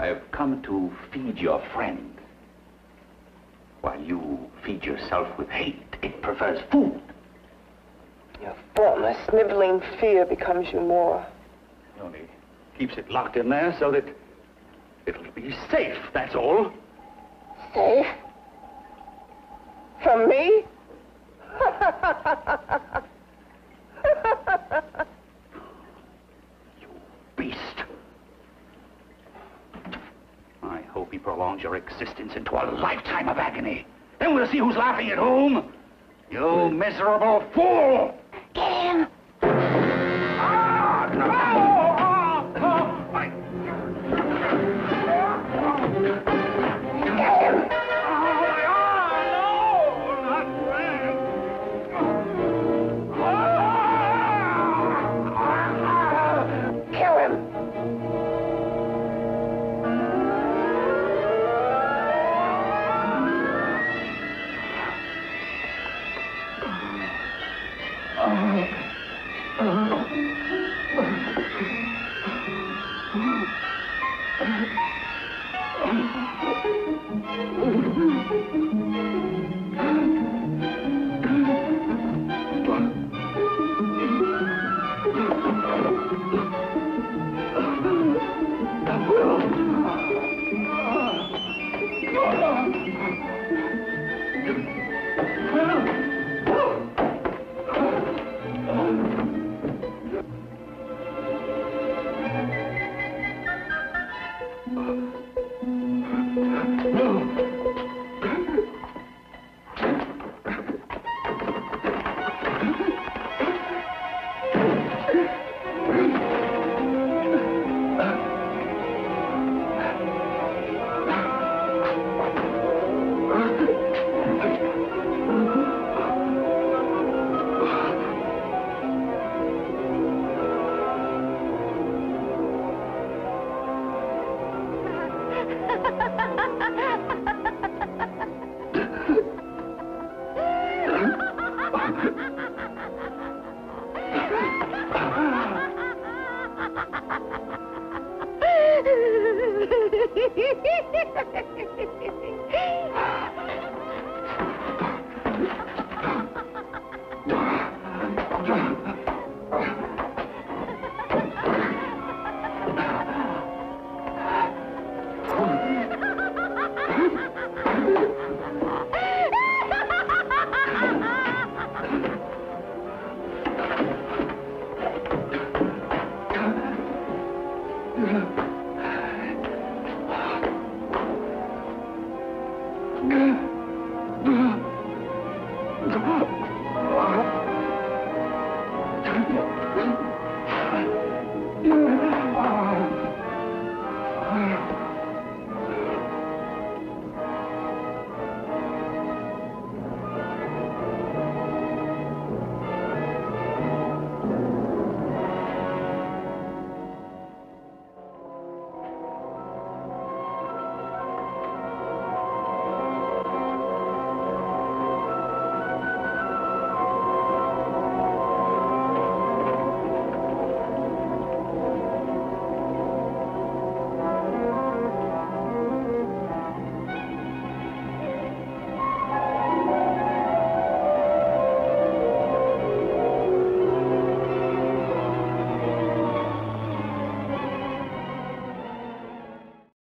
I've come to feed your friend. While you feed yourself with hate, it prefers food. Your former sniveling fear becomes you more. Only keeps it locked in there so that it'll be safe, that's all. Safe? From me? Beast. I your existence into a lifetime of agony. Then we'll see who's laughing at whom. You miserable fool! Get him! Mm-hmm. No! Yeah. Oh,